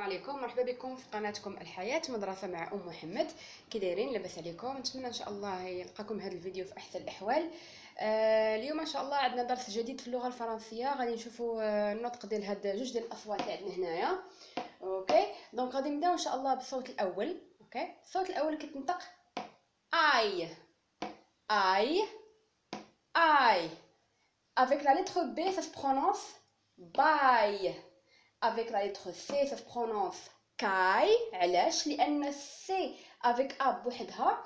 عليكم مرحبا بكم في قناتكم الحياة مدرسة مع أم محمد. كي دايرين لاباس عليكم. نتمنى إن شاء الله يلقاكم هذا الفيديو في أحسن الأحوال. آه اليوم إن شاء الله عندنا درس جديد في اللغة الفرنسية. غادي نشوفوا آه النطق ديال هاد جوج ديال الأصوات اللي عندنا هنايا. OK؟ donc غادي نبداو إن شاء الله بالصوت الأول. OK؟ الصوت الأول كيتنطق آي آي آي avec la lettre B ça se باي avec la lettre C ça se prononce كاي علاش لان سي افيك ا بوحدها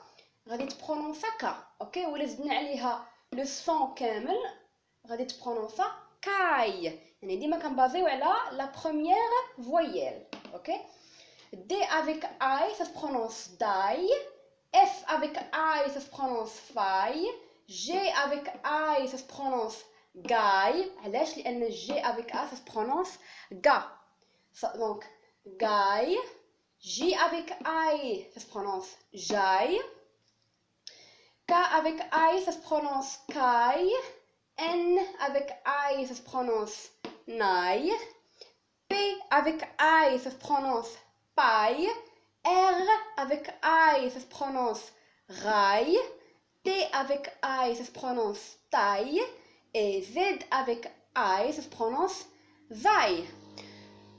غادي تبرونونسا كا اوكي ولا زدنا عليها لو سون كامل غادي تبرونونسا كاي يعني ديما كنبازيو على لا بروميير فويال اوكي دي افيك اي ça se prononce داي F avec I ça se prononce faille G avec I ça se prononce gaille علاش لان G avec A ça se ga. Donc gaille J avec I ça se prononce jaille K avec I ça se prononce caille N avec I ça se prononce naille P avec I ça se prononce paille R avec I ça se prononce raille T avec I ça se prononce taille et Z avec I ça se prononce vaille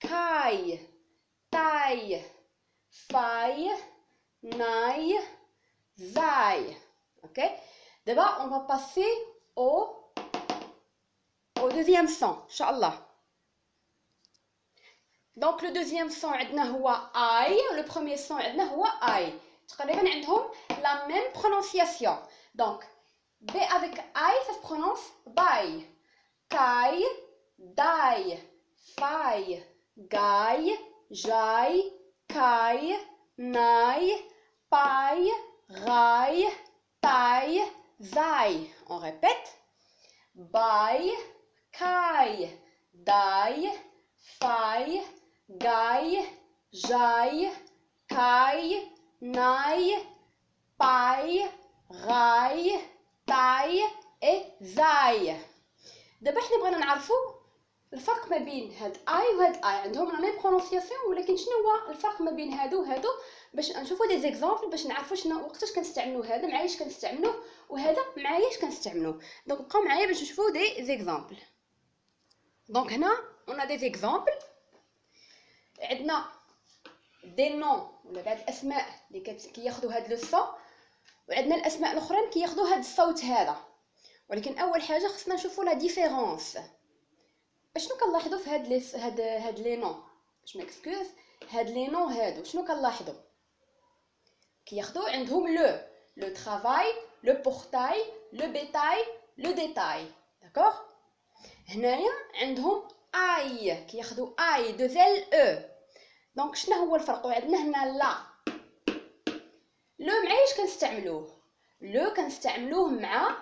Kai, taille, faille, naille, zaille. OK? D'abord, on va passer au, au deuxième son, Inch'Allah. Donc, le deuxième son, on a aïe. Le premier son, on a aïe. la même prononciation. Donc, B avec aïe, ça se prononce baï. Kai, dai, faille. جاي جاي كاي ناي باي غاي تاي زاي on répète باي كاي داي فاي gaille, jaille, caille, naille, paille, raille, taille et zaille. دابا حنا بغينا نعرفوا الفرق ما بين هاد ail وهاد aille عندهم la même prononciation ولكن شنو هو الفرق ما بين هادو وهادو؟ باش نشوفوا des exemples باش نعرفوا شنو وقتاش كنستعملوا هذا مع إيش كنستعملوه وهذا مع إيش كنستعملوه donc بقاو معايا باش نشوفوا des exemples. Donc هنا on des exemples. عندنا des noms ولا بعض الأسماء اللي كياخذوا هاد le son وعندنا الأسماء الأخرين كياخذوا هاد الصوت هذا. ولكن أول حاجة خصنا نشوفوا la différence شنو كنلاحظوا في هاد لي هاد هاد لي نون؟ باش ماكسكوز هاد les noms هادو شنو كنلاحظوا كياخذوا عندهم le le travail le portail le bétail le détail d'accord هنايا عندهم اي كياخذوا اي دو زيل أو دونك شنو هو الفرق؟ عندنا هنا لا. لو مع إيش كنستعملوه؟ لو كنستعملوه مع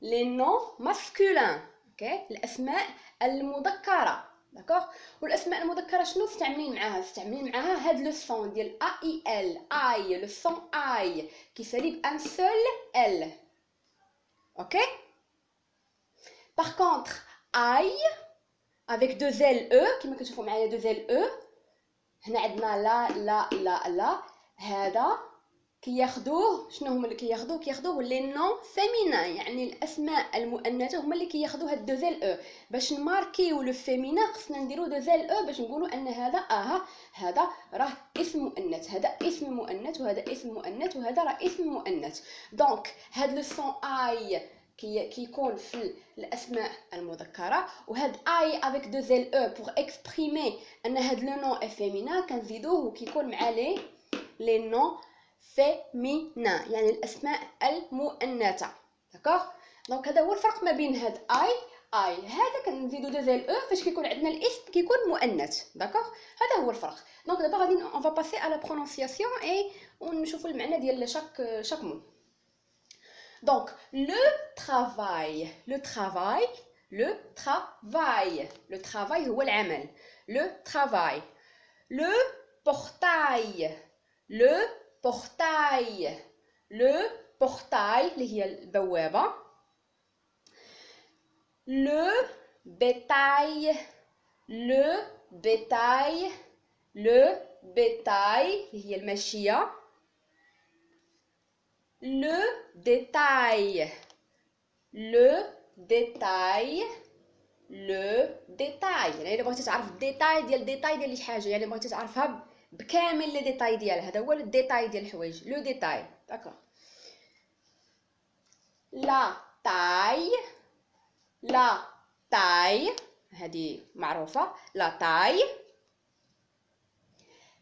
لي نون ماسكولين أوكي الأسماء المذكرة داكوغ والأسماء المذكرة شنو مستعملين معاها؟ مستعملين معاها هاد لو سون ديال ا اي ال اي لو سون اي كيسالي بان سول ال OK par contre aille avec deux L E. كما كتشوفوا معايا deux L E. هنا عندنا la la la la هذا كياخذوه شنو هما اللي كياخذوه كياخذوه les noms féminins يعني الأسماء المؤنثة هما اللي هاد deux L E. باش نماركيو le féminin ن خصنا نديرو deux L E باش نقولوا أن هذا آه هذا راه اسم مؤنث هذا اسم مؤنث وهذا اسم مؤنث وهذا راه اسم مؤنث. donc هاد le son ail كي كيكون في الأسماء المذكرة وهاد aille avec deux L E pour exprimer أن هاد le nom féminin كنزيدوه وكيكون مع les les noms féminins يعني الأسماء المؤنثة. d'accord donc هذا هو الفرق ما بين هاد اي اي هذا كنزيدو deux L E فاش كيكون عندنا الاسم كيكون مؤنث. d'accord هذا هو الفرق. donc دابا غادي on va passer à la prononciation et ونشوفوا المعنى ديال chaque chaque mot donc le travail le travail le travail le travail هو العمل. le travail le portail le بورتاي لو بورتاي اللي هي البوابه le bétail, le bétail, le bétail هي الماشية le détail le détail le détail يعني الا بغيتي تعرف الديتاي ديال الديتاي ديال شي حاجه يعني بغيتي تعرفها بكامل لي ديتاي ديالها هذا هو الديتاي ديال الحوايج لو ديتاي داكوغ لا تاي la taille هذه معروفة la taille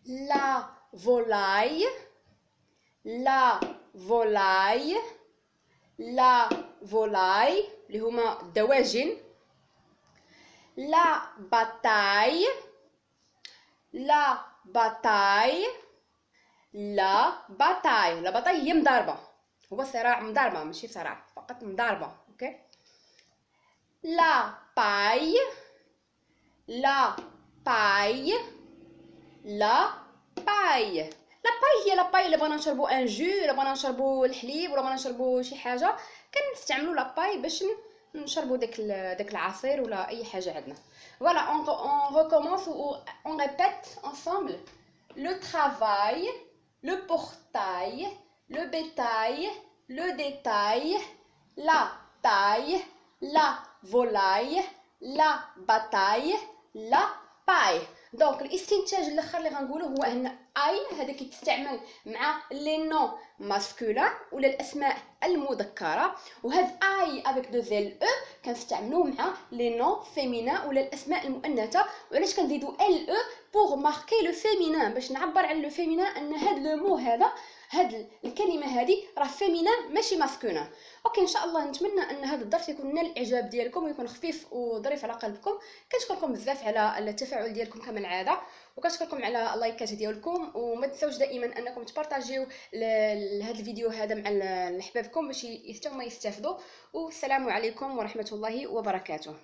la volaille la volaille la volaille اللي هما الدواجن la bataille la bataille la bataille la bataille هي مضاربة هو صراع مضاربة ماشي صراع فقط مضاربة OK la paille, la paille, la paille. la paille هي la paille الا بغينا نشربو un jus الا بغينا نشربو الحليب ولا بغينا نشربو شي حاجة كنستعملو la paille باش نشربو داك داك العصير ولا اي حاجه عندنا فوالا اون اون ريكومونس و اون ريبيت انصامبل لو ترافاي لو بورتاي لو بيتاي لو ديتاي لا تاي لا volaille لا باتاي لا باي donc الاستنتاج الآخر اللي غنقوله هو ان اي هذا كيتستعمل مع les noms masculins ولا الاسماء المذكرة. وهاد aille avec deux L E كنستعملوه مع les noms féminins ولا الاسماء المؤنثة. وعلاش كنزيدو L E؟ pour marquer le féminin باش نعبر على le féminin ان هاد le mot هذا هاد الكلمة هذه راه féminin ماشي masculin OK إن شاء الله نتمنى أن هذا الدرس يكون نال الإعجاب ديالكم ويكون خفيف وظريف على قلبكم. كنشكركم بزاف على التفاعل ديالكم كما العادة وكنشكركم على اللايكات ديالكم. وما تنساوش دائما أنكم تبارطاجيو هذا الفيديو هذا مع احبابكم باش حتى هما يستافدوا. والسلام عليكم ورحمة الله وبركاته.